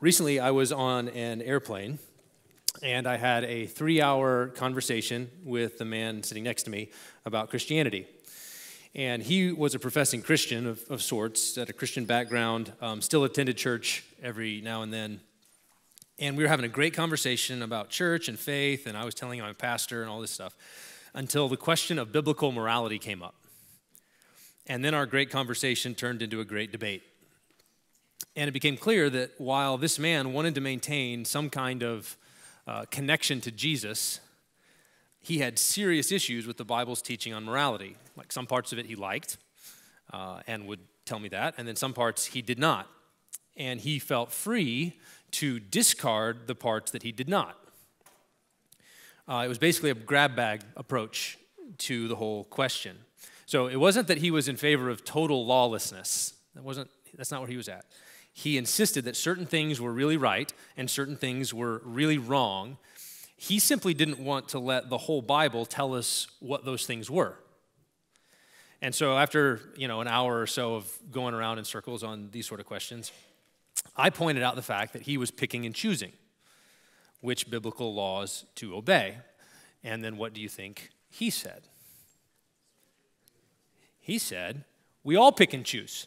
Recently, I was on an airplane and I had a three hour conversation with the man sitting next to me about Christianity. And he was a professing Christian of, of sorts, had a Christian background, um, still attended church every now and then. And we were having a great conversation about church and faith, and I was telling him I'm a pastor and all this stuff, until the question of biblical morality came up. And then our great conversation turned into a great debate. And it became clear that while this man wanted to maintain some kind of uh, connection to Jesus, he had serious issues with the Bible's teaching on morality. Like some parts of it he liked uh, and would tell me that, and then some parts he did not. And he felt free to discard the parts that he did not. Uh, it was basically a grab bag approach to the whole question. So it wasn't that he was in favor of total lawlessness. That wasn't, that's not where he was at he insisted that certain things were really right and certain things were really wrong. He simply didn't want to let the whole Bible tell us what those things were. And so after, you know, an hour or so of going around in circles on these sort of questions, I pointed out the fact that he was picking and choosing which biblical laws to obey. And then what do you think he said? He said, We all pick and choose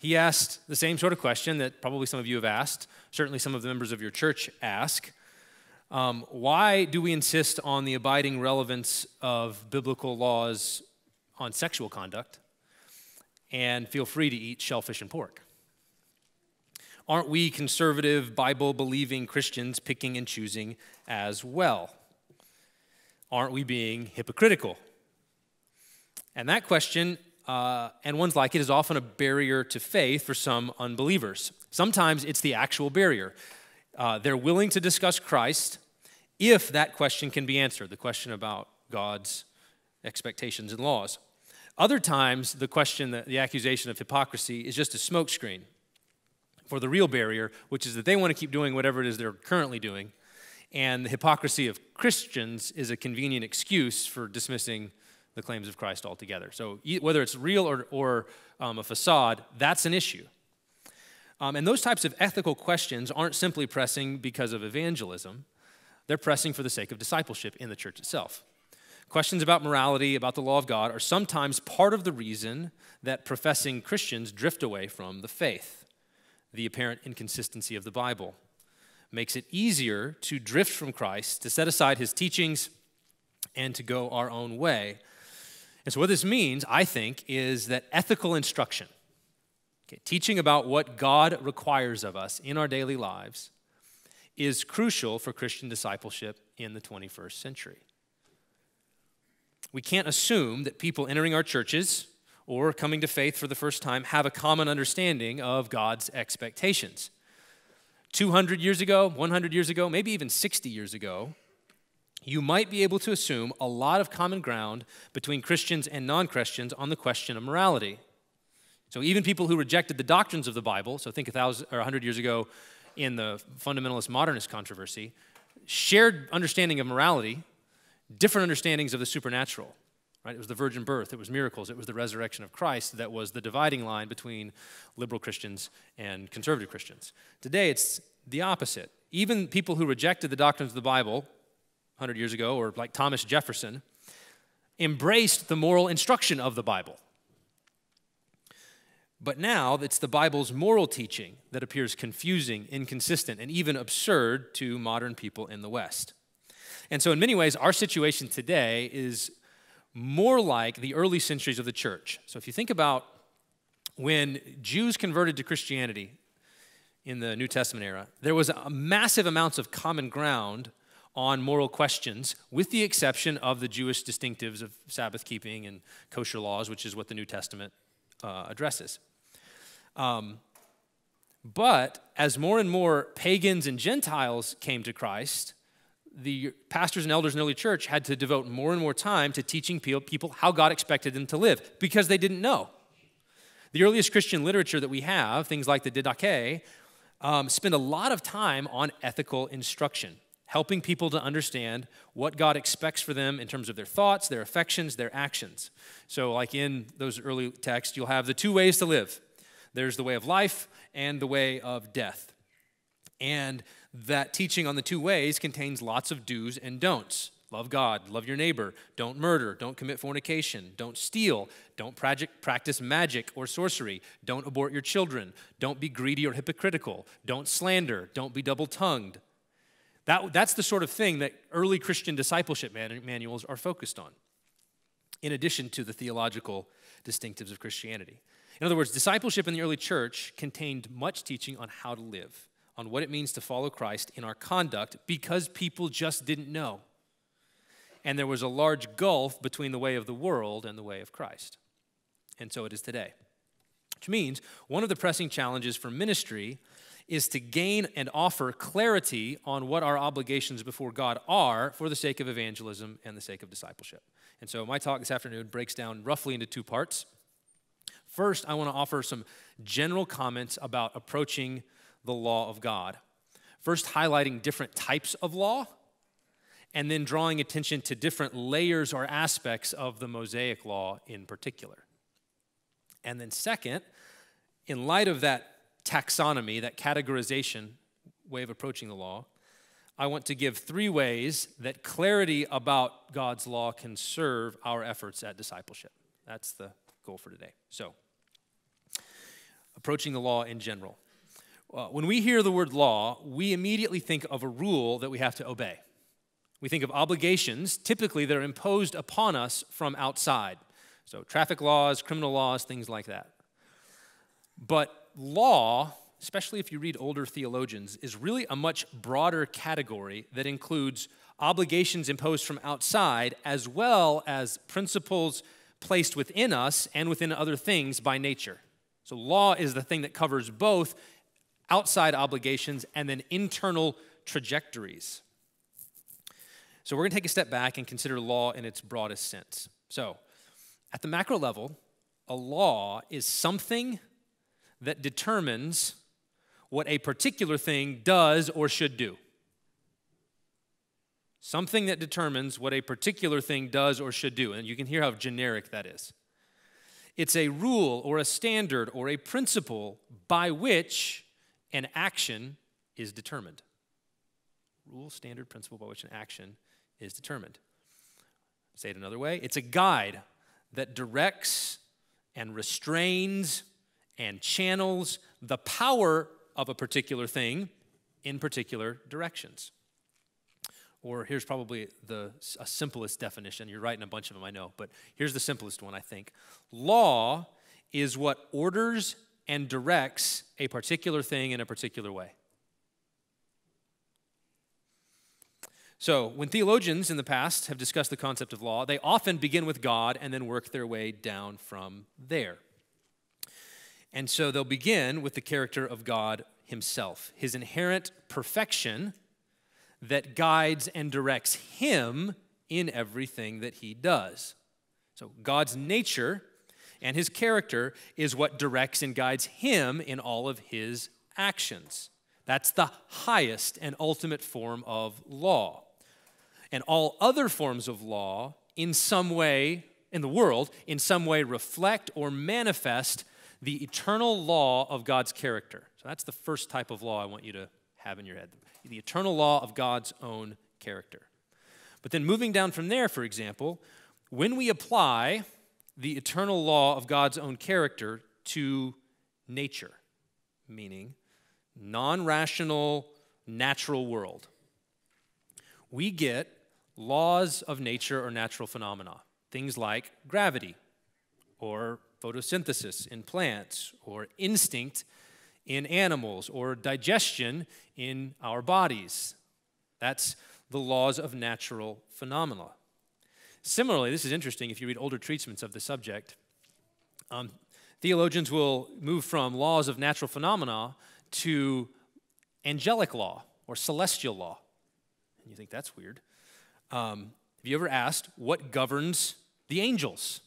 he asked the same sort of question that probably some of you have asked, certainly some of the members of your church ask. Um, why do we insist on the abiding relevance of biblical laws on sexual conduct and feel free to eat shellfish and pork? Aren't we conservative, Bible believing Christians picking and choosing as well? Aren't we being hypocritical? And that question uh, and ones like it is often a barrier to faith for some unbelievers. Sometimes it's the actual barrier. Uh, they're willing to discuss Christ if that question can be answered the question about God's expectations and laws. Other times, the question, the, the accusation of hypocrisy is just a smokescreen for the real barrier, which is that they want to keep doing whatever it is they're currently doing. And the hypocrisy of Christians is a convenient excuse for dismissing the claims of Christ altogether. So whether it's real or, or um, a facade, that's an issue. Um, and those types of ethical questions aren't simply pressing because of evangelism, they're pressing for the sake of discipleship in the church itself. Questions about morality, about the law of God, are sometimes part of the reason that professing Christians drift away from the faith. The apparent inconsistency of the Bible makes it easier to drift from Christ, to set aside his teachings, and to go our own way and so, what this means, I think, is that ethical instruction, okay, teaching about what God requires of us in our daily lives, is crucial for Christian discipleship in the 21st century. We can't assume that people entering our churches or coming to faith for the first time have a common understanding of God's expectations. 200 years ago, 100 years ago, maybe even 60 years ago, you might be able to assume a lot of common ground between Christians and non Christians on the question of morality. So, even people who rejected the doctrines of the Bible, so think a thousand or a hundred years ago in the fundamentalist modernist controversy, shared understanding of morality, different understandings of the supernatural. Right? It was the virgin birth, it was miracles, it was the resurrection of Christ that was the dividing line between liberal Christians and conservative Christians. Today, it's the opposite. Even people who rejected the doctrines of the Bible 100 years ago, or like Thomas Jefferson, embraced the moral instruction of the Bible. But now it's the Bible's moral teaching that appears confusing, inconsistent, and even absurd to modern people in the West. And so, in many ways, our situation today is more like the early centuries of the church. So, if you think about when Jews converted to Christianity in the New Testament era, there was a massive amounts of common ground on moral questions, with the exception of the Jewish distinctives of Sabbath keeping and kosher laws, which is what the New Testament uh, addresses. Um, but as more and more pagans and Gentiles came to Christ, the pastors and elders in early church had to devote more and more time to teaching people how God expected them to live because they didn't know. The earliest Christian literature that we have, things like the Didache, um, spend a lot of time on ethical instruction helping people to understand what God expects for them in terms of their thoughts, their affections, their actions. So, like in those early texts, you'll have the two ways to live There's the way of life and the way of death. And that teaching on the two ways contains lots of do's and don'ts. Love God, love your neighbor, don't murder, don't commit fornication, don't steal, don't practice magic or sorcery, don't abort your children, don't be greedy or hypocritical, don't slander, don't be double tongued. That, that's the sort of thing that early Christian discipleship manuals are focused on, in addition to the theological distinctives of Christianity. In other words, discipleship in the early church contained much teaching on how to live, on what it means to follow Christ in our conduct, because people just didn't know and there was a large gulf between the way of the world and the way of Christ. And so it is today. Which means one of the pressing challenges for ministry is to gain and offer clarity on what our obligations before God are for the sake of evangelism and the sake of discipleship. And so my talk this afternoon breaks down roughly into two parts. First, I want to offer some general comments about approaching the law of God. First, highlighting different types of law and then drawing attention to different layers or aspects of the Mosaic law in particular. And then, second, in light of that taxonomy, that categorization way of approaching the law, I want to give three ways that clarity about God's law can serve our efforts at discipleship. That's the goal for today. So, approaching the law in general. Uh, when we hear the word law, we immediately think of a rule that we have to obey. We think of obligations, typically, that are imposed upon us from outside. So, traffic laws, criminal laws, things like that. But law, especially if you read older theologians, is really a much broader category that includes obligations imposed from outside as well as principles placed within us and within other things by nature. So, law is the thing that covers both outside obligations and then internal trajectories. So we're going to take a step back and consider law in its broadest sense. So, at the macro level, a law is something that determines what a particular thing does or should do. Something that determines what a particular thing does or should do. And you can hear how generic that is. It's a rule or a standard or a principle by which an action is determined. Rule, standard, principle by which an action is determined. Say it another way it's a guide that directs and restrains and channels the power of a particular thing in particular directions. Or here's probably the simplest definition. You're writing a bunch of them, I know, but here's the simplest one, I think. Law is what orders and directs a particular thing in a particular way. So, when theologians in the past have discussed the concept of law, they often begin with God and then work their way down from there. And so they'll begin with the character of God Himself, His inherent perfection that guides and directs Him in everything that He does. So, God's nature and His character is what directs and guides Him in all of His actions. That's the highest and ultimate form of law and all other forms of law in some way in the world in some way reflect or manifest the eternal law of God's character. So that's the first type of law I want you to have in your head the eternal law of God's own character. But then moving down from there, for example, when we apply the eternal law of God's own character to nature, meaning non rational, natural world, we get laws of nature or natural phenomena, things like gravity or photosynthesis in plants or instinct in animals or digestion in our bodies. That's the laws of natural phenomena. Similarly, this is interesting if you read older treatments of the subject. Um, theologians will move from laws of natural phenomena to angelic law or celestial law. And you think that's weird. Um, have you ever asked what governs the angels?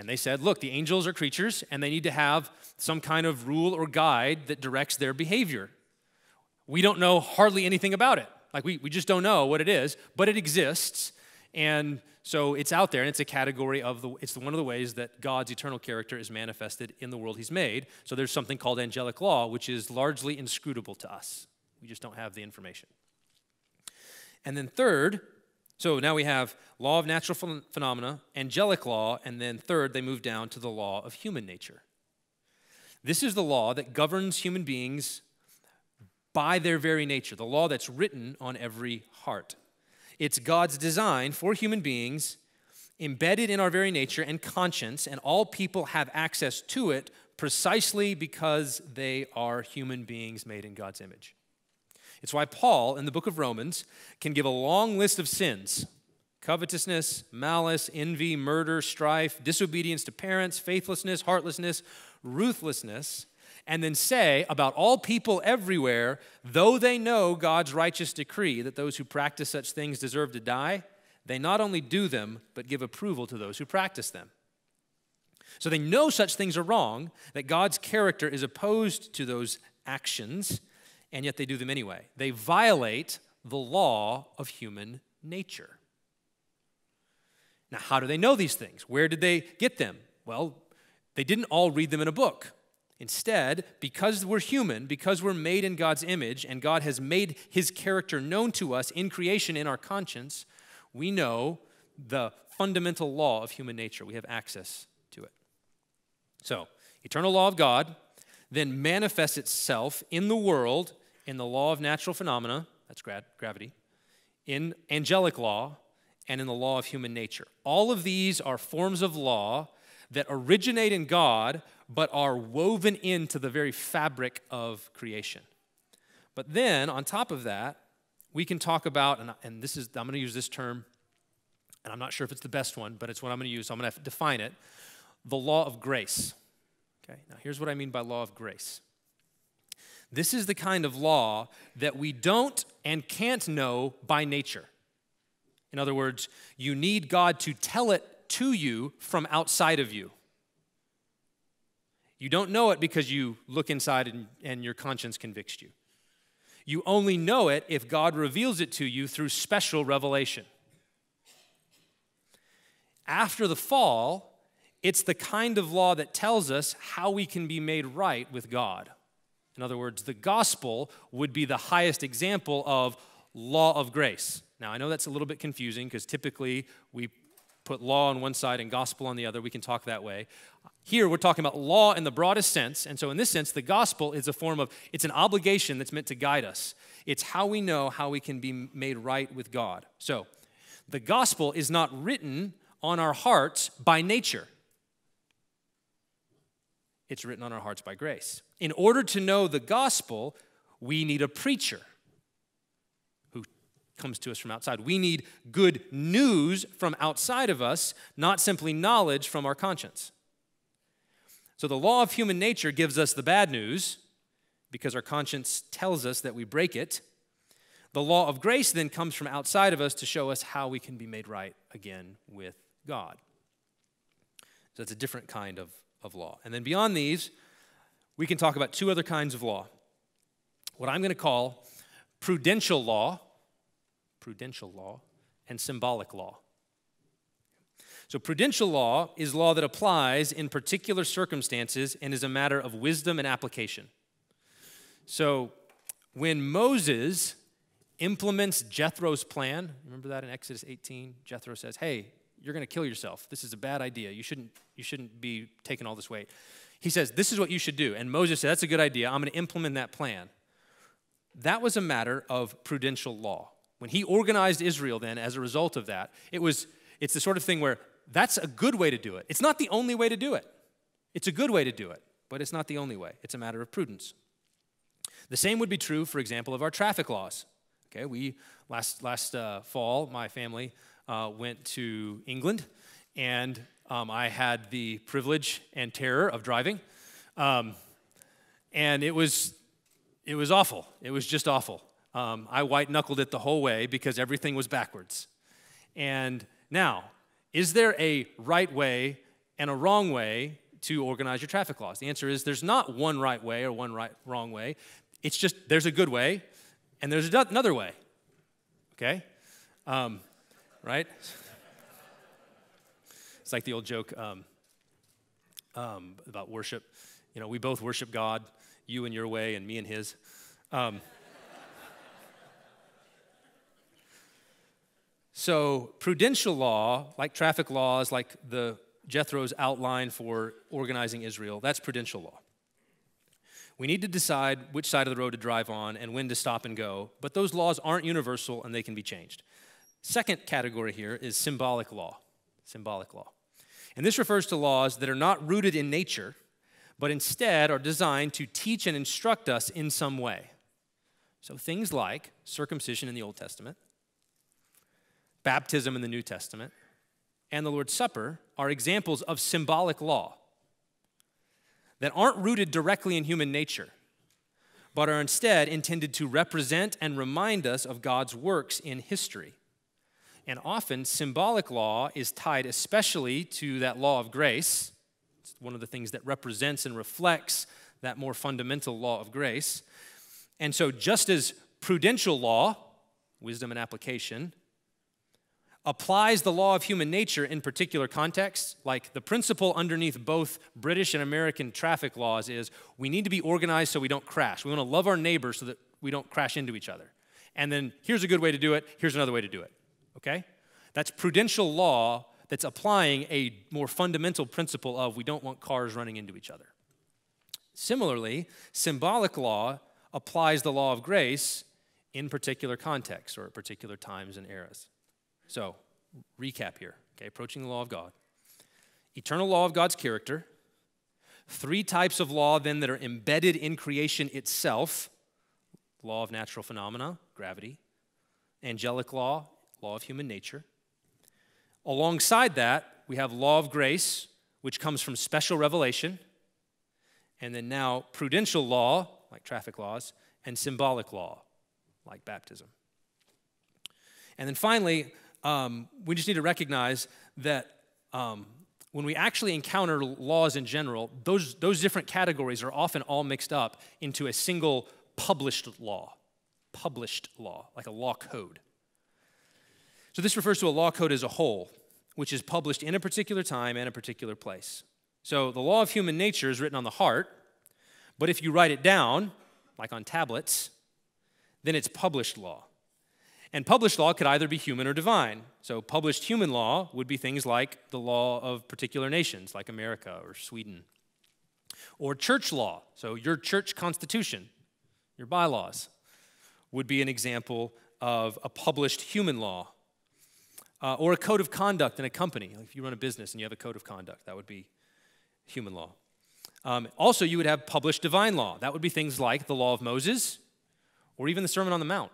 And they said, look, the angels are creatures and they need to have some kind of rule or guide that directs their behavior. We don't know hardly anything about it. Like, we, we just don't know what it is, but it exists. And so it's out there, and it's a category of the, it's one of the ways that God's eternal character is manifested in the world He's made. So there's something called angelic law, which is largely inscrutable to us. We just don't have the information. And then third, so now we have law of natural phenomena, angelic law, and then third, they move down to the law of human nature. This is the law that governs human beings by their very nature, the law that's written on every heart. It's God's design for human beings, embedded in our very nature and conscience, and all people have access to it precisely because they are human beings made in God's image. It's why Paul, in the book of Romans, can give a long list of sins covetousness, malice, envy, murder, strife, disobedience to parents, faithlessness, heartlessness, ruthlessness, and then say about all people everywhere, though they know God's righteous decree that those who practice such things deserve to die, they not only do them, but give approval to those who practice them. So they know such things are wrong, that God's character is opposed to those actions, and yet they do them anyway. They violate the law of human nature. Now, how do they know these things? Where did they get them? Well, they didn't all read them in a book. Instead, because we're human, because we're made in God's image, and God has made his character known to us in creation in our conscience, we know the fundamental law of human nature. We have access to it. So, eternal law of God then manifests itself in the world in the law of natural phenomena, that's gra- gravity, in angelic law, and in the law of human nature. All of these are forms of law that originate in God but are woven into the very fabric of creation. But then, on top of that, we can talk about, and, and this is, I'm going to use this term, and I'm not sure if it's the best one, but it's what I'm going to use, so I'm going to define it the law of grace. Okay, now here's what I mean by law of grace. This is the kind of law that we don't and can't know by nature. In other words, you need God to tell it to you from outside of you. You don't know it because you look inside and, and your conscience convicts you. You only know it if God reveals it to you through special revelation. After the fall, it's the kind of law that tells us how we can be made right with God. In other words, the gospel would be the highest example of law of grace. Now, I know that's a little bit confusing because typically we put law on one side and gospel on the other. We can talk that way. Here, we're talking about law in the broadest sense. And so, in this sense, the gospel is a form of, it's an obligation that's meant to guide us. It's how we know how we can be made right with God. So, the gospel is not written on our hearts by nature. It's written on our hearts by grace. In order to know the gospel, we need a preacher who comes to us from outside. We need good news from outside of us, not simply knowledge from our conscience. So the law of human nature gives us the bad news because our conscience tells us that we break it. The law of grace then comes from outside of us to show us how we can be made right again with God. So it's a different kind of of law. And then beyond these, we can talk about two other kinds of law. What I'm going to call prudential law, prudential law, and symbolic law. So, prudential law is law that applies in particular circumstances and is a matter of wisdom and application. So, when Moses implements Jethro's plan, remember that in Exodus 18? Jethro says, Hey, you're going to kill yourself. This is a bad idea. You shouldn't, you shouldn't be taking all this weight. He says, This is what you should do. And Moses said, That's a good idea. I'm going to implement that plan. That was a matter of prudential law. When he organized Israel, then, as a result of that, it was, it's the sort of thing where that's a good way to do it. It's not the only way to do it. It's a good way to do it, but it's not the only way. It's a matter of prudence. The same would be true, for example, of our traffic laws. Okay, we last last uh, fall, my family uh, went to England, and um, I had the privilege and terror of driving. Um, and it was, it was awful. It was just awful. Um, I white knuckled it the whole way because everything was backwards. And now, is there a right way and a wrong way to organize your traffic laws? The answer is there's not one right way or one right wrong way. It's just there's a good way and there's another way. Okay? Um, right? It's like the old joke um, um, about worship. You know, we both worship God, you in your way and me in his. Um, so, prudential law, like traffic laws, like the Jethro's outline for organizing Israel, that's prudential law. We need to decide which side of the road to drive on and when to stop and go, but those laws aren't universal and they can be changed. Second category here is symbolic law. Symbolic law. And this refers to laws that are not rooted in nature, but instead are designed to teach and instruct us in some way. So things like circumcision in the Old Testament, baptism in the New Testament, and the Lord's Supper are examples of symbolic law that aren't rooted directly in human nature, but are instead intended to represent and remind us of God's works in history. And often, symbolic law is tied especially to that law of grace. It's one of the things that represents and reflects that more fundamental law of grace. And so, just as prudential law, wisdom and application, applies the law of human nature in particular contexts. Like the principle underneath both British and American traffic laws is we need to be organized so we don't crash. We want to love our neighbors so that we don't crash into each other. And then here's a good way to do it, here's another way to do it. Okay? That's prudential law that's applying a more fundamental principle of we don't want cars running into each other. Similarly, symbolic law applies the law of grace in particular contexts or at particular times and eras. So, recap here, okay, approaching the law of God. Eternal law of God's character, three types of law then that are embedded in creation itself law of natural phenomena, gravity, angelic law, law of human nature. Alongside that, we have law of grace, which comes from special revelation, and then now prudential law, like traffic laws, and symbolic law, like baptism. And then finally, um, we just need to recognize that um, when we actually encounter laws in general, those, those different categories are often all mixed up into a single published law. Published law, like a law code. So this refers to a law code as a whole, which is published in a particular time and a particular place. So the law of human nature is written on the heart, but if you write it down, like on tablets, then it's published law. And published law could either be human or divine. So, published human law would be things like the law of particular nations, like America or Sweden. Or church law, so your church constitution, your bylaws, would be an example of a published human law. Uh, or a code of conduct in a company. Like if you run a business and you have a code of conduct, that would be human law. Um, also, you would have published divine law. That would be things like the law of Moses or even the Sermon on the Mount.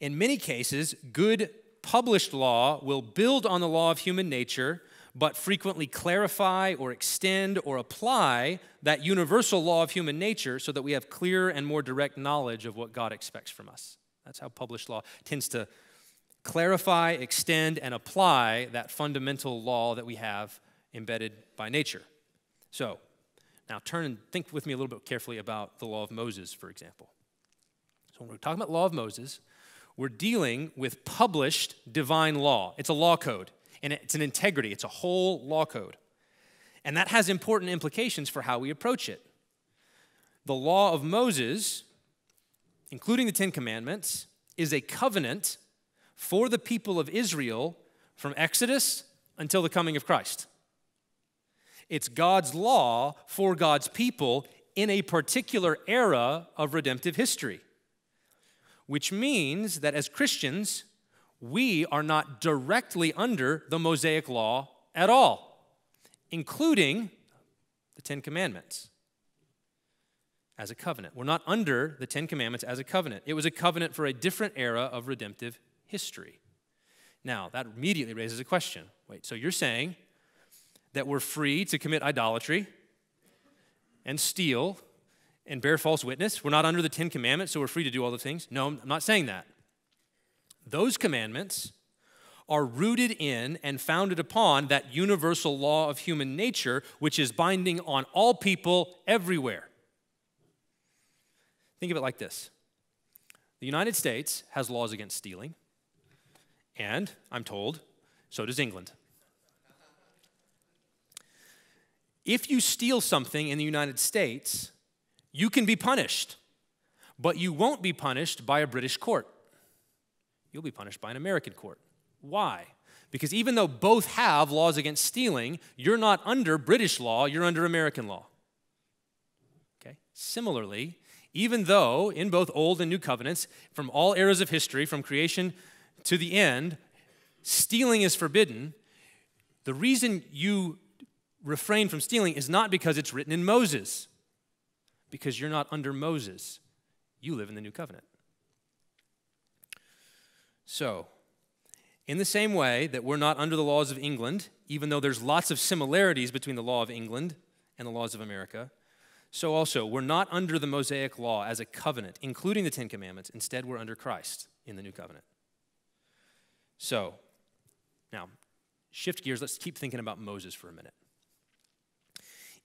In many cases, good published law will build on the law of human nature, but frequently clarify or extend or apply that universal law of human nature so that we have clearer and more direct knowledge of what God expects from us. That's how published law tends to clarify, extend, and apply that fundamental law that we have embedded by nature. So, now turn and think with me a little bit carefully about the law of Moses, for example. So, when we're talking about law of Moses, we're dealing with published divine law. It's a law code, and it's an integrity, it's a whole law code. And that has important implications for how we approach it. The law of Moses, including the Ten Commandments, is a covenant for the people of Israel from Exodus until the coming of Christ. It's God's law for God's people in a particular era of redemptive history which means that as Christians, we are not directly under the Mosaic law at all, including the Ten Commandments as a covenant. We're not under the Ten Commandments as a covenant. It was a covenant for a different era of redemptive history. Now, that immediately raises a question. Wait, so you're saying that we're free to commit idolatry and steal and bear false witness. We're not under the Ten Commandments, so we're free to do all the things. No, I'm not saying that. Those commandments are rooted in and founded upon that universal law of human nature, which is binding on all people everywhere. Think of it like this the United States has laws against stealing, And I'm told, so does England. If you steal something in the United States, you can be punished, but you won't be punished by a British court. You'll be punished by an American court. Why? Because even though both have laws against stealing, you're not under British law, you're under American law. Okay? Similarly, even though in both Old and New Covenants, from all eras of history, from creation to the end, stealing is forbidden, the reason you refrain from stealing is not because it's written in Moses, because you're not under Moses. You live in the new covenant. So, in the same way that we're not under the laws of England, even though there's lots of similarities between the law of England and the laws of America, so also we're not under the Mosaic law as a covenant, including the Ten Commandments. Instead, we're under Christ in the new covenant. So, now, shift gears. Let's keep thinking about Moses for a minute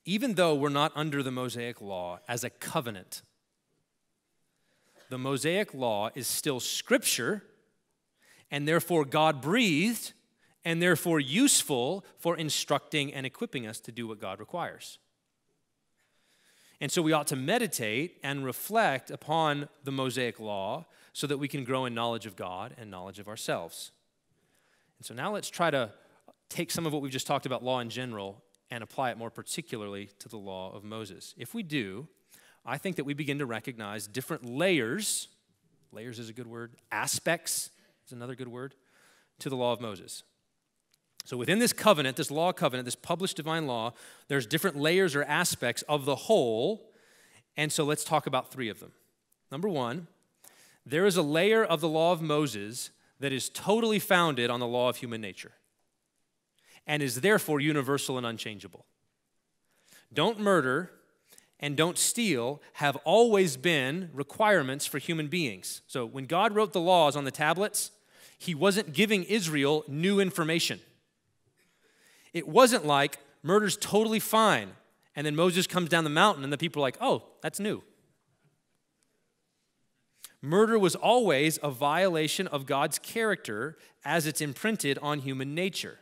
even though we're not under the Mosaic law as a covenant, the Mosaic law is still scripture and therefore God breathed and therefore useful for instructing and equipping us to do what God requires. And so we ought to meditate and reflect upon the Mosaic law so that we can grow in knowledge of God and knowledge of ourselves. And so now let's try to take some of what we've just talked about law in general and apply it more particularly to the law of Moses. If we do, I think that we begin to recognize different layers, layers is a good word, aspects is another good word, to the law of Moses. So within this covenant, this law covenant, this published divine law, there's different layers or aspects of the whole. And so let's talk about three of them. Number one, there is a layer of the law of Moses that is totally founded on the law of human nature and is therefore universal and unchangeable. Don't murder and don't steal have always been requirements for human beings. So when God wrote the laws on the tablets, he wasn't giving Israel new information. It wasn't like murder's totally fine, and then Moses comes down the mountain and the people are like, oh, that's new. Murder was always a violation of God's character as it's imprinted on human nature.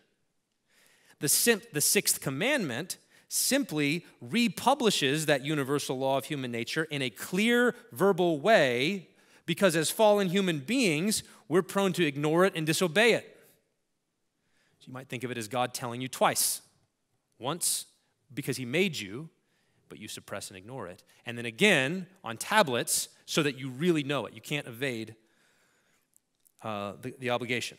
The, sim- the sixth commandment simply republishes that universal law of human nature in a clear verbal way because as fallen human beings, we're prone to ignore it and disobey it. So you might think of it as God telling you twice once because He made you, but you suppress and ignore it. And then again on tablets so that you really know it. You can't evade uh, the, the obligation.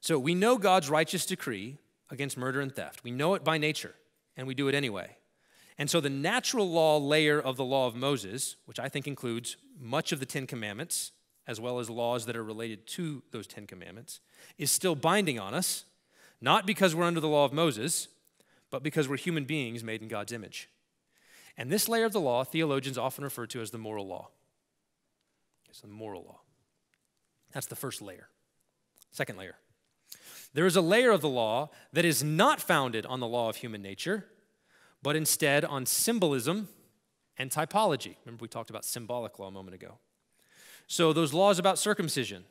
So we know God's righteous decree against murder and theft. We know it by nature, and we do it anyway. And so the natural law layer of the law of Moses, which I think includes much of the Ten Commandments, as well as laws that are related to those Ten Commandments, is still binding on us, not because we're under the law of Moses, but because we're human beings made in God's image. And this layer of the law, theologians often refer to as the moral law. It's the moral law. That's the first layer. Second layer there is a layer of the law that is not founded on the law of human nature, but instead on symbolism and typology. Remember, we talked about symbolic law a moment ago. So, those laws about circumcision,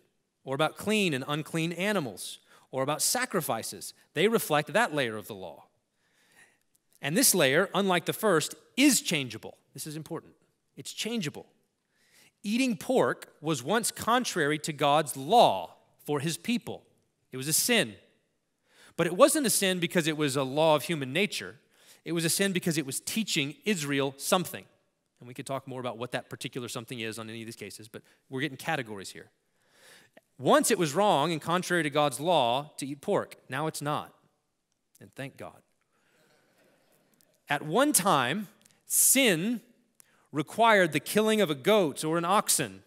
or about clean and unclean animals, or about sacrifices, they reflect that layer of the law. And this layer, unlike the first, is changeable. This is important. It's changeable. Eating pork was once contrary to God's law for his people. It was a sin. But it wasn't a sin because it was a law of human nature. It was a sin because it was teaching Israel something. And we could talk more about what that particular something is on any of these cases, but we're getting categories here. Once it was wrong and contrary to God's law to eat pork. Now it's not. And thank God. At one time, sin required the killing of a goat or an oxen.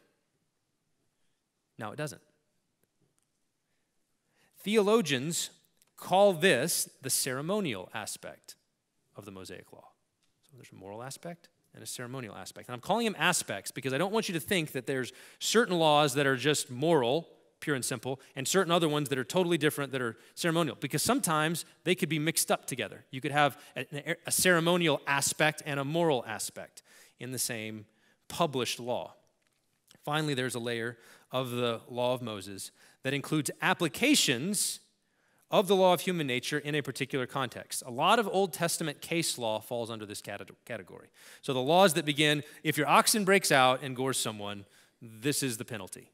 Now it doesn't. Theologians call this the ceremonial aspect of the Mosaic Law. So there's a moral aspect and a ceremonial aspect. And I'm calling them aspects because I don't want you to think that there's certain laws that are just moral, pure and simple, and certain other ones that are totally different that are ceremonial because sometimes they could be mixed up together. You could have a, a ceremonial aspect and a moral aspect in the same published law. Finally, there's a layer of the law of Moses that includes applications of the law of human nature in a particular context. A lot of Old Testament case law falls under this category. So the laws that begin if your oxen breaks out and gores someone, this is the penalty.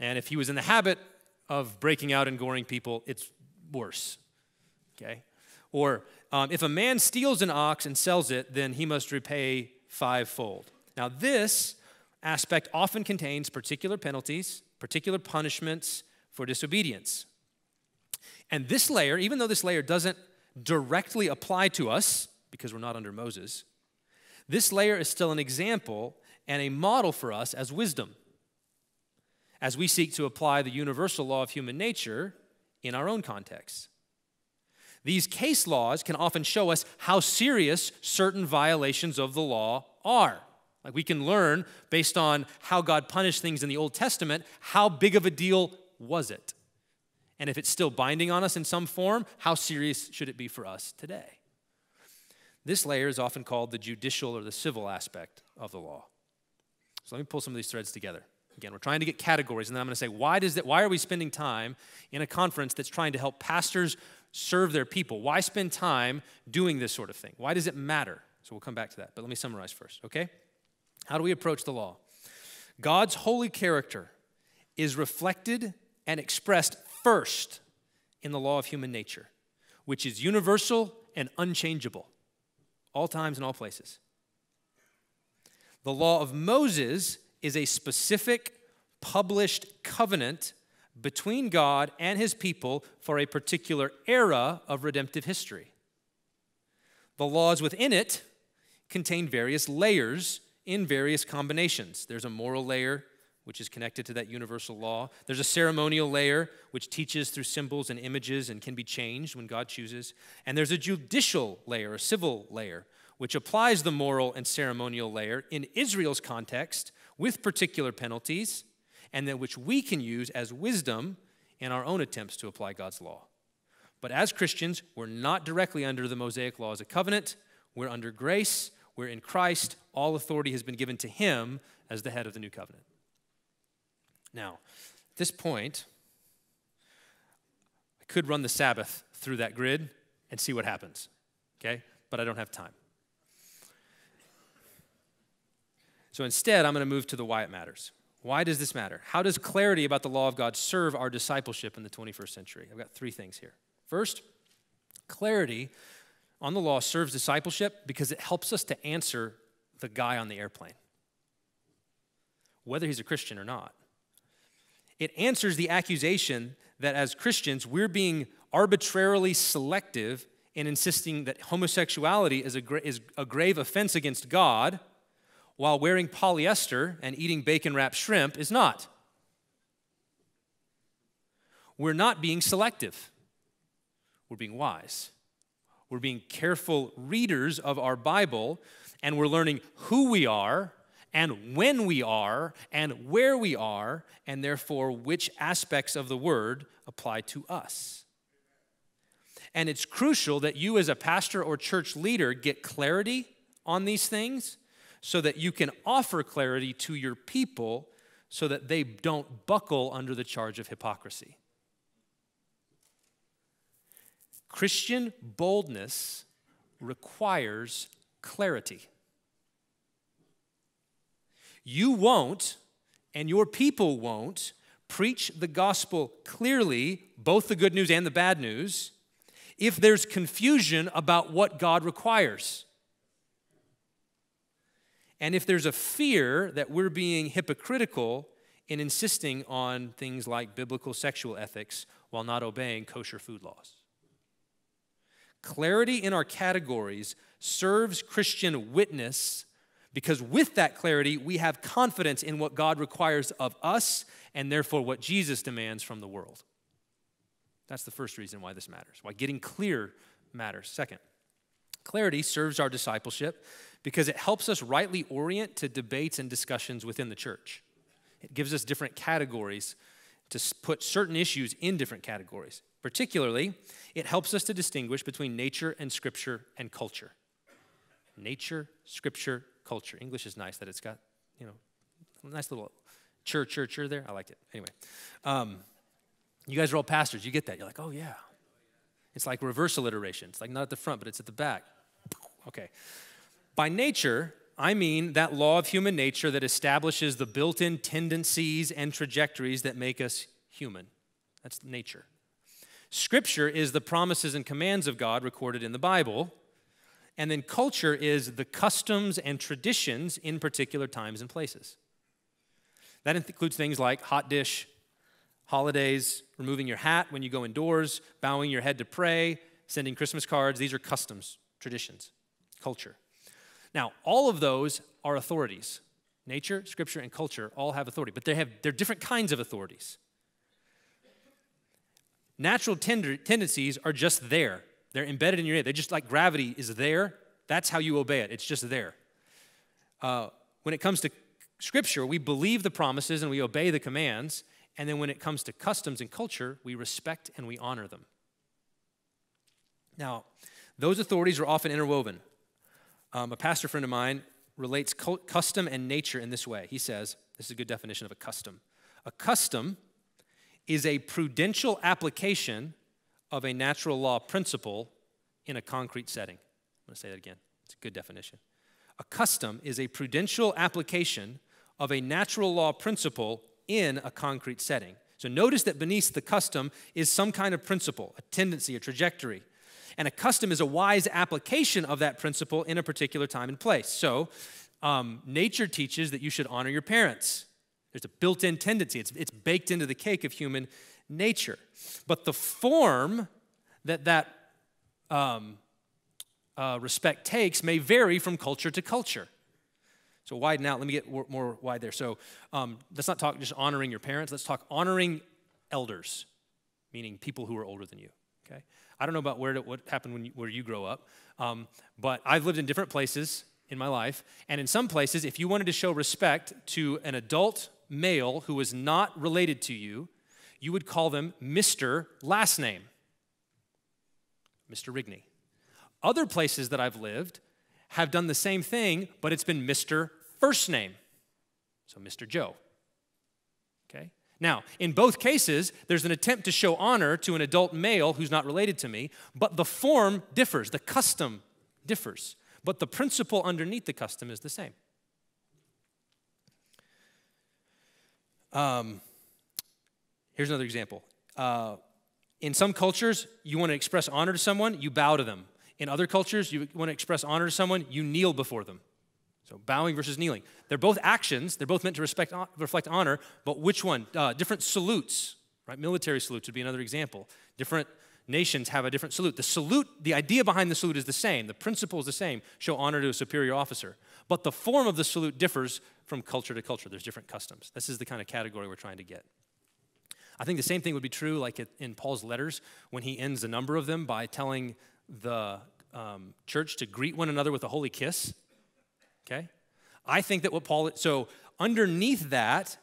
And if he was in the habit of breaking out and goring people, it's worse. Okay? Or um, if a man steals an ox and sells it, then he must repay fivefold. Now, this aspect often contains particular penalties, particular punishments for disobedience. And this layer, even though this layer doesn't directly apply to us, because we're not under Moses, this layer is still an example and a model for us as wisdom as we seek to apply the universal law of human nature in our own context. These case laws can often show us how serious certain violations of the law are. Like we can learn based on how God punished things in the Old Testament, how big of a deal was it? And if it's still binding on us in some form, how serious should it be for us today? This layer is often called the judicial or the civil aspect of the law. So let me pull some of these threads together. Again, we're trying to get categories, and then I'm going to say, why, does that, why are we spending time in a conference that's trying to help pastors serve their people? Why spend time doing this sort of thing? Why does it matter? So we'll come back to that, but let me summarize first, okay? How do we approach the law? God's holy character is reflected and expressed first in the law of human nature, which is universal and unchangeable, all times and all places. The law of Moses is a specific, published covenant between God and his people for a particular era of redemptive history. The laws within it contain various layers in various combinations. There's a moral layer, which is connected to that universal law. There's a ceremonial layer, which teaches through symbols and images and can be changed when God chooses. And there's a judicial layer, a civil layer, which applies the moral and ceremonial layer in Israel's context with particular penalties, and then which we can use as wisdom in our own attempts to apply God's law. But as Christians, we're not directly under the Mosaic law as a covenant, we're under grace, we're in Christ, all authority has been given to him as the head of the new covenant. Now, at this point, I could run the Sabbath through that grid and see what happens, okay? But I don't have time. So instead, I'm going to move to the why it matters. Why does this matter? How does clarity about the law of God serve our discipleship in the 21st century? I've got three things here. First, clarity on the law serves discipleship because it helps us to answer the guy on the airplane, whether he's a Christian or not. It answers the accusation that as Christians, we're being arbitrarily selective in insisting that homosexuality is a, gra- is a grave offense against God while wearing polyester and eating bacon wrapped shrimp is not. We're not being selective, we're being wise. We're being careful readers of our Bible, and we're learning who we are and when we are and where we are, and therefore which aspects of the word apply to us. And it's crucial that you, as a pastor or church leader, get clarity on these things so that you can offer clarity to your people so that they don't buckle under the charge of hypocrisy. Christian boldness requires clarity. You won't, and your people won't, preach the gospel clearly, both the good news and the bad news, if there's confusion about what God requires. And if there's a fear that we're being hypocritical in insisting on things like biblical sexual ethics while not obeying kosher food laws. Clarity in our categories serves Christian witness because with that clarity, we have confidence in what God requires of us and therefore what Jesus demands from the world. That's the first reason why this matters, why getting clear matters. Second, clarity serves our discipleship because it helps us rightly orient to debates and discussions within the church. It gives us different categories to put certain issues in different categories. Particularly, it helps us to distinguish between nature and scripture and culture. Nature, scripture, culture. English is nice that it's got, you know, a nice little Chur, chur, chur there. I liked it. Anyway, um, you guys are all pastors. You get that. You're like, oh, yeah. It's like reverse alliteration. It's like not at the front, but it's at the back. Okay. By nature, I mean that law of human nature that establishes the built in tendencies and trajectories that make us human. That's nature. Scripture is the promises and commands of God recorded in the Bible. And then culture is the customs and traditions in particular times and places. That includes things like hot dish, holidays, removing your hat when you go indoors, bowing your head to pray, sending Christmas cards. These are customs, traditions, culture. Now, all of those are authorities. Nature, scripture, and culture all have authority, but they have, they're different kinds of authorities. Natural tender, tendencies are just there. They're embedded in your head. They're just like gravity is there. That's how you obey it. It's just there. Uh, when it comes to Scripture, we believe the promises and we obey the commands. And then when it comes to customs and culture, we respect and we honor them. Now, those authorities are often interwoven. Um, a pastor friend of mine relates custom and nature in this way. He says, this is a good definition of a custom. A custom is a prudential application of a natural law principle in a concrete setting. I'm going to say that again. It's a good definition. A custom is a prudential application of a natural law principle in a concrete setting. So notice that beneath the custom is some kind of principle, a tendency, a trajectory. And a custom is a wise application of that principle in a particular time and place. So um, nature teaches that you should honor your parents. There's a built in tendency, it's, it's baked into the cake of human nature. But the form that that um, uh, respect takes may vary from culture to culture. So widen out. Let me get more wide there. So um, let's not talk just honoring your parents. Let's talk honoring elders, meaning people who are older than you. Okay. I don't know about where to, what happened when you, where you grow up, um, but I've lived in different places in my life, and in some places, if you wanted to show respect to an adult male who was not related to you, you would call them Mr. Last Name, Mr. Rigney. Other places that I've lived have done the same thing, but it's been Mr first name. So, Mr. Joe. Now, in both cases, there's an attempt to show honor to an adult male who's not related to me, but the form differs, the custom differs, but the principle underneath the custom is the same. Um, here's another example. Uh, in some cultures, you want to express honor to someone, you bow to them. In other cultures, you want to express honor to someone, you kneel before them. So bowing versus kneeling. They're both actions. They're both meant to respect, reflect honor, but which one? Uh, different salutes, right? Military salutes would be another example. Different nations have a different salute. The salute, the idea behind the salute is the same. The principle is the same. Show honor to a superior officer. But the form of the salute differs from culture to culture. There's different customs. This is the kind of category we're trying to get. I think the same thing would be true like in Paul's letters when he ends a number of them by telling the um, church to greet one another with a holy kiss. Okay? I think that what Paul, so underneath that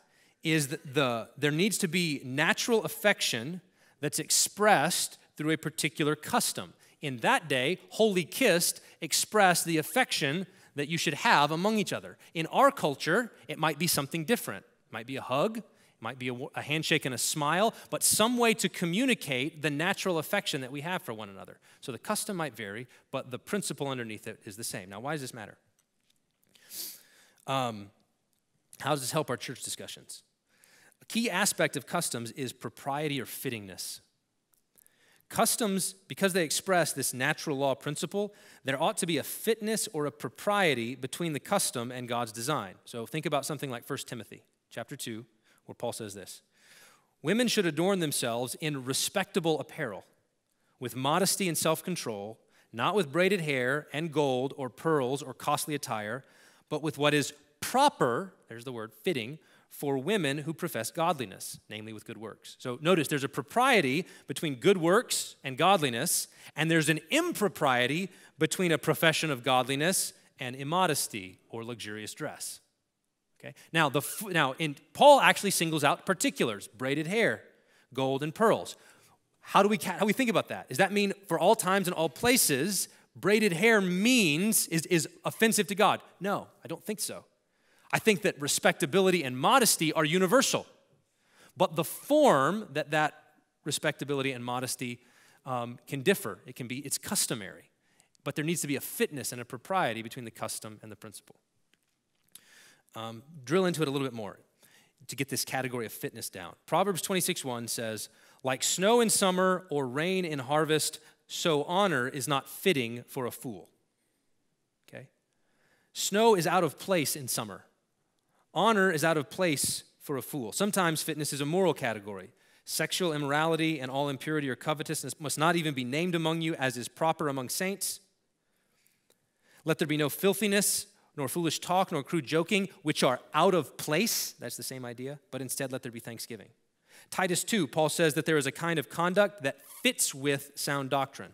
is that the, there needs to be natural affection that's expressed through a particular custom. In that day, holy kissed expressed the affection that you should have among each other. In our culture, it might be something different. It might be a hug, it might be a, a handshake and a smile, but some way to communicate the natural affection that we have for one another. So the custom might vary, but the principle underneath it is the same. Now, why does this matter? Um, how does this help our church discussions? A key aspect of customs is propriety or fittingness. Customs, because they express this natural law principle, there ought to be a fitness or a propriety between the custom and God's design. So think about something like 1 Timothy chapter 2, where Paul says this Women should adorn themselves in respectable apparel, with modesty and self control, not with braided hair and gold or pearls or costly attire but with what is proper, there's the word, fitting, for women who profess godliness, namely with good works. So notice there's a propriety between good works and godliness, and there's an impropriety between a profession of godliness and immodesty or luxurious dress. Okay? Now, the, now in, Paul actually singles out particulars braided hair, gold, and pearls. How do, we, how do we think about that? Does that mean for all times and all places braided hair means is, is offensive to God. No, I don't think so. I think that respectability and modesty are universal. But the form that that respectability and modesty um, can differ. It can be, it's customary. But there needs to be a fitness and a propriety between the custom and the principle. Um, drill into it a little bit more to get this category of fitness down. Proverbs 26 1 says, Like snow in summer or rain in harvest, so honor is not fitting for a fool. Okay? Snow is out of place in summer. Honor is out of place for a fool. Sometimes fitness is a moral category. Sexual immorality and all impurity or covetousness must not even be named among you, as is proper among saints. Let there be no filthiness, nor foolish talk, nor crude joking, which are out of place. That's the same idea, but instead let there be thanksgiving. Titus 2, Paul says that there is a kind of conduct that fits with sound doctrine.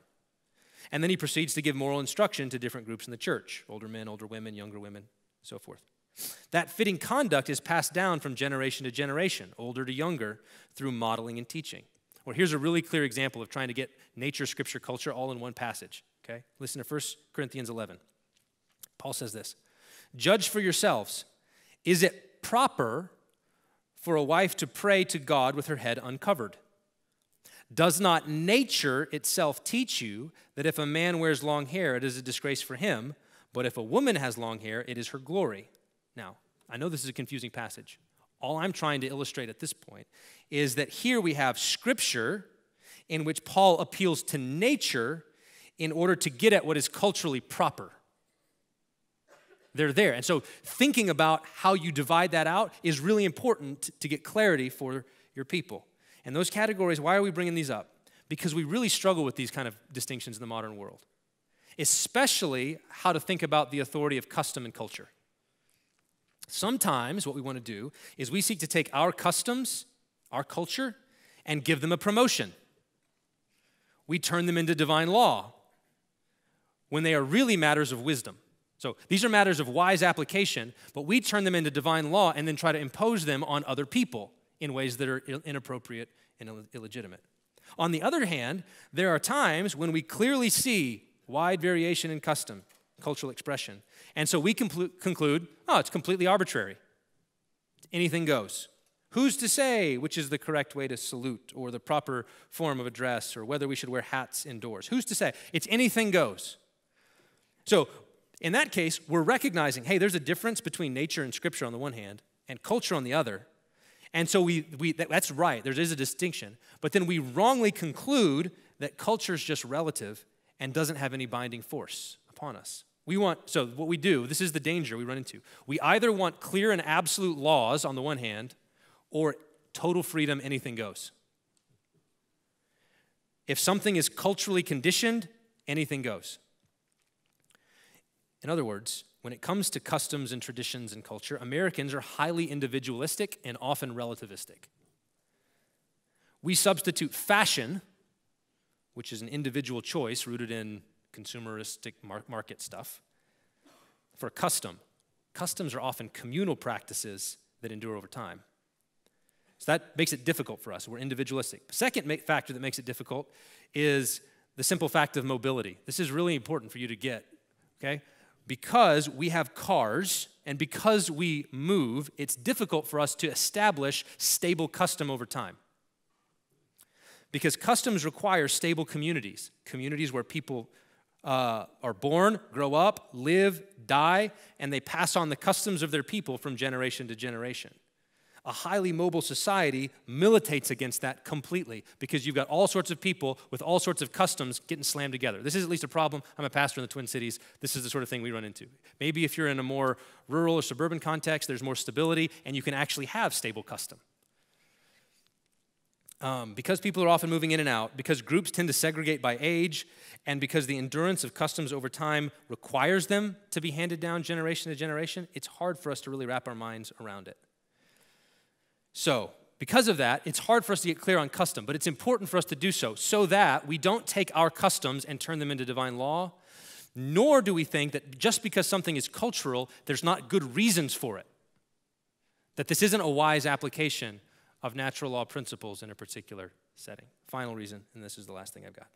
And then he proceeds to give moral instruction to different groups in the church older men, older women, younger women, so forth. That fitting conduct is passed down from generation to generation, older to younger, through modeling and teaching. Well, here's a really clear example of trying to get nature, scripture, culture all in one passage. Okay? Listen to 1 Corinthians 11. Paul says this Judge for yourselves. Is it proper for a wife to pray to God with her head uncovered? Does not nature itself teach you that if a man wears long hair, it is a disgrace for him, but if a woman has long hair, it is her glory? Now, I know this is a confusing passage. All I'm trying to illustrate at this point is that here we have scripture in which Paul appeals to nature in order to get at what is culturally proper. They're there. And so thinking about how you divide that out is really important to get clarity for your people. And those categories, why are we bringing these up? Because we really struggle with these kind of distinctions in the modern world, especially how to think about the authority of custom and culture. Sometimes what we want to do is we seek to take our customs, our culture, and give them a promotion. We turn them into divine law when they are really matters of wisdom. So these are matters of wise application, but we turn them into divine law and then try to impose them on other people in ways that are inappropriate and illegitimate. On the other hand, there are times when we clearly see wide variation in custom, cultural expression, and so we conclude, oh, it's completely arbitrary. Anything goes. Who's to say which is the correct way to salute or the proper form of address or whether we should wear hats indoors? Who's to say? It's anything goes. So, in that case, we're recognizing hey, there's a difference between nature and scripture on the one hand and culture on the other. And so we, we that's right, there is a distinction. But then we wrongly conclude that culture is just relative and doesn't have any binding force upon us. We want, so what we do, this is the danger we run into. We either want clear and absolute laws on the one hand, or total freedom, anything goes. If something is culturally conditioned, anything goes. In other words, when it comes to customs and traditions and culture, Americans are highly individualistic and often relativistic. We substitute fashion, which is an individual choice rooted in consumeristic market stuff, for custom. Customs are often communal practices that endure over time. So that makes it difficult for us. We're individualistic. Second factor that makes it difficult is the simple fact of mobility. This is really important for you to get, okay? Because we have cars and because we move, it's difficult for us to establish stable custom over time. Because customs require stable communities, communities where people uh, are born, grow up, live, die, and they pass on the customs of their people from generation to generation. A highly mobile society militates against that completely because you've got all sorts of people with all sorts of customs getting slammed together. This is at least a problem. I'm a pastor in the Twin Cities. This is the sort of thing we run into. Maybe if you're in a more rural or suburban context, there's more stability and you can actually have stable custom. Um, because people are often moving in and out, because groups tend to segregate by age, and because the endurance of customs over time requires them to be handed down generation to generation, it's hard for us to really wrap our minds around it. So, because of that, it's hard for us to get clear on custom, but it's important for us to do so so that we don't take our customs and turn them into divine law, nor do we think that just because something is cultural, there's not good reasons for it. That this isn't a wise application of natural law principles in a particular setting. Final reason, and this is the last thing I've got.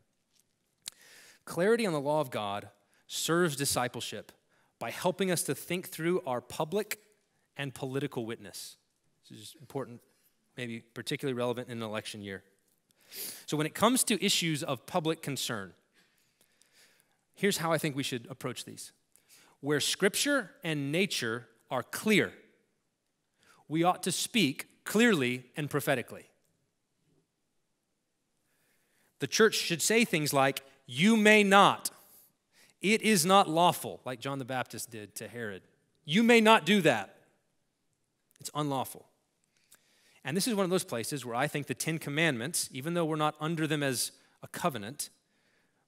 Clarity on the law of God serves discipleship by helping us to think through our public and political witness. This is important, maybe particularly relevant in an election year. So, when it comes to issues of public concern, here's how I think we should approach these. Where scripture and nature are clear, we ought to speak clearly and prophetically. The church should say things like, You may not. It is not lawful, like John the Baptist did to Herod. You may not do that. It's unlawful. And this is one of those places where I think the Ten Commandments, even though we're not under them as a covenant,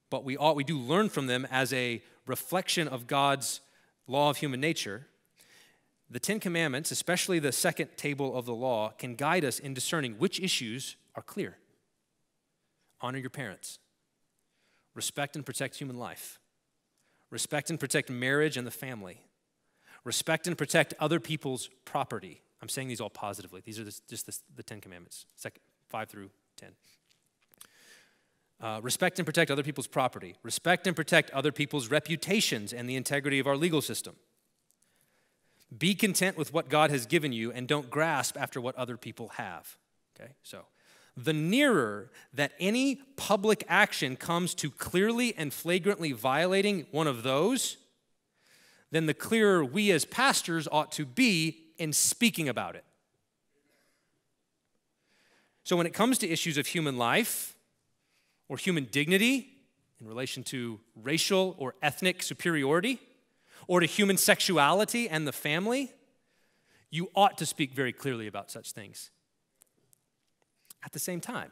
but we, ought, we do learn from them as a reflection of God's law of human nature. The Ten Commandments, especially the second table of the law, can guide us in discerning which issues are clear. Honor your parents, respect and protect human life, respect and protect marriage and the family, respect and protect other people's property. I'm saying these all positively. These are just the, Ten Commandments, second, five through ten. Uh, respect and protect other people's property. Respect and protect other people's reputations and the integrity of our legal system. Be content with what God has given you and don't grasp after what other people have. Okay, so the nearer that any public action comes to clearly and flagrantly violating one of those, then the clearer we as pastors ought to be in speaking about it. So, when it comes to issues of human life or human dignity in relation to racial or ethnic superiority, or to human sexuality and the family, you ought to speak very clearly about such things. At the same time,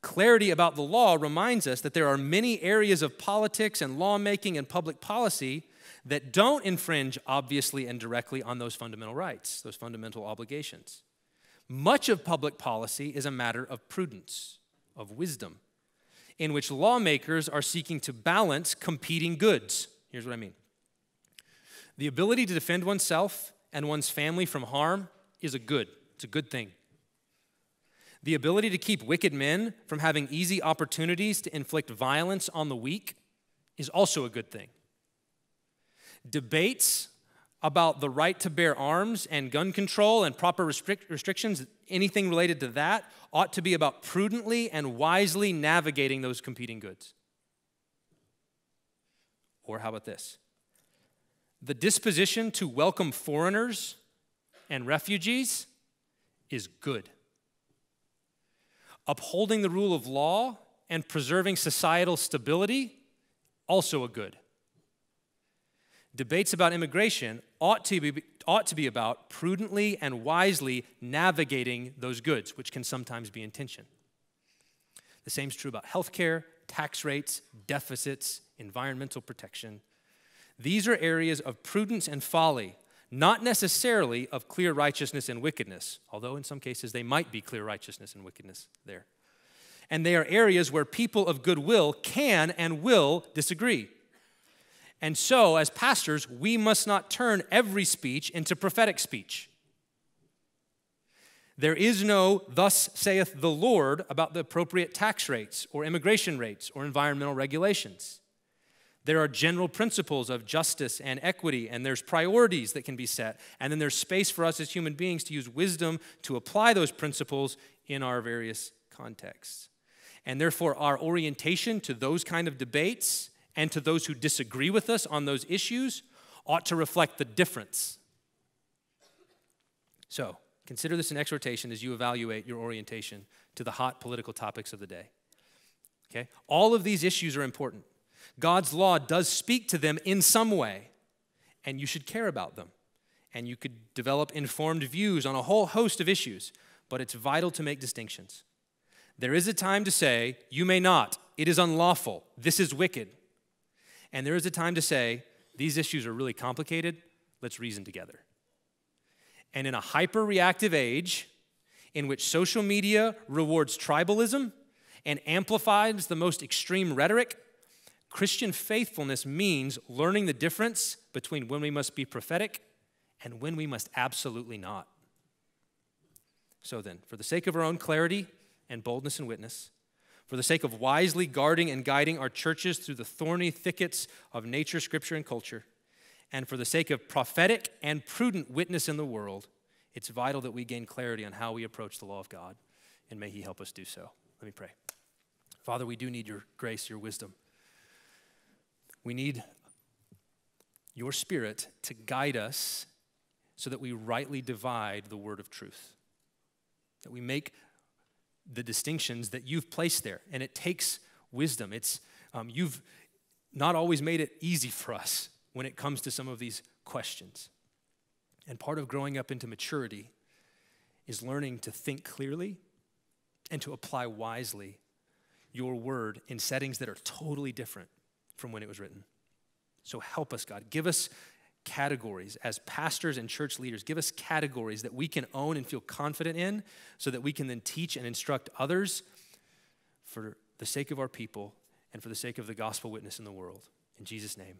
clarity about the law reminds us that there are many areas of politics and lawmaking and public policy that don't infringe obviously and directly on those fundamental rights, those fundamental obligations. Much of public policy is a matter of prudence, of wisdom, in which lawmakers are seeking to balance competing goods. Here's what I mean the ability to defend oneself and one's family from harm is a good, it's a good thing. The ability to keep wicked men from having easy opportunities to inflict violence on the weak is also a good thing. Debates about the right to bear arms and gun control and proper restric- restrictions, anything related to that, ought to be about prudently and wisely navigating those competing goods. Or how about this? The disposition to welcome foreigners and refugees is good. Upholding the rule of law and preserving societal stability, also a good debates about immigration ought to be, ought to be about prudently and wisely navigating those goods, which can sometimes be in tension. The same is true about healthcare, tax rates, deficits, environmental protection. These are areas of prudence and folly, not necessarily of clear righteousness and wickedness, although in some cases they might be clear righteousness and wickedness there. And they are areas where people of goodwill can and will disagree. And so, as pastors, we must not turn every speech into prophetic speech. There is no, thus saith the Lord, about the appropriate tax rates or immigration rates or environmental regulations. There are general principles of justice and equity, and there's priorities that can be set. And then there's space for us as human beings to use wisdom to apply those principles in our various contexts. And therefore, our orientation to those kind of debates and to those who disagree with us on those issues ought to reflect the difference. So, consider this an exhortation as you evaluate your orientation to the hot political topics of the day. Okay? All of these issues are important. God's law does speak to them in some way, and you should care about them. And you could develop informed views on a whole host of issues, but it's vital to make distinctions. There is a time to say, You may not, it is unlawful, this is wicked. And there is a time to say, these issues are really complicated, let's reason together. And in a hyper reactive age, in which social media rewards tribalism and amplifies the most extreme rhetoric, Christian faithfulness means learning the difference between when we must be prophetic and when we must absolutely not. So then, for the sake of our own clarity and boldness and witness, for the sake of wisely guarding and guiding our churches through the thorny thickets of nature, scripture, and culture, And for the sake of prophetic and prudent witness in the world, it's vital that we gain clarity on how we approach the law of God. And may He help us do so. Let me pray. Father, we do need your grace, your wisdom. We need your spirit to guide us so that we rightly divide the word of truth, that we make the distinctions that you've placed there. And it takes wisdom. It's, um, you've not always made it easy for us when it comes to some of these questions. And part of growing up into maturity is learning to think clearly and to apply wisely your word in settings that are totally different from when it was written. So help us, God. Give us categories as pastors and church leaders. Give us categories that we can own and feel confident in so that we can then teach and instruct others for the sake of our people and for the sake of the gospel witness in the world. In Jesus' name,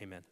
amen.